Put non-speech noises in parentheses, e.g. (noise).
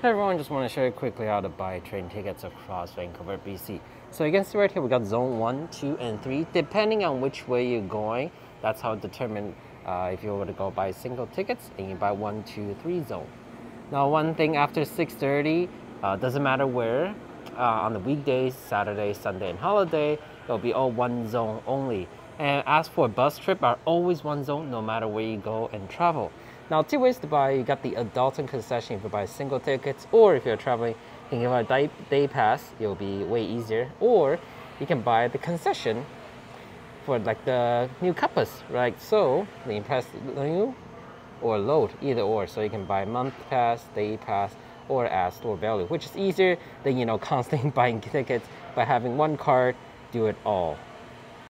Hey everyone, just want to show you quickly how to buy train tickets across Vancouver, BC. So you can see right here, we got zone 1, 2, and 3. Depending on which way you're going, that's how determine uh, if you were to go buy single tickets and you buy 1, 2, 3 zone. Now one thing after 6.30, uh, doesn't matter where, uh, on the weekdays, Saturday, Sunday, and holiday, it'll be all one zone only. And as for bus trip, are always one zone no matter where you go and travel. Now, two ways to buy. You got the adult and concession if you buy single tickets, or if you're traveling, you can buy a day, day pass. It'll be way easier. Or you can buy the concession for like the new Compass, right? So you can press new or load, either or. So you can buy month pass, day pass, or add store value, which is easier than you know (laughs) constantly buying (laughs) tickets by having one card do it all.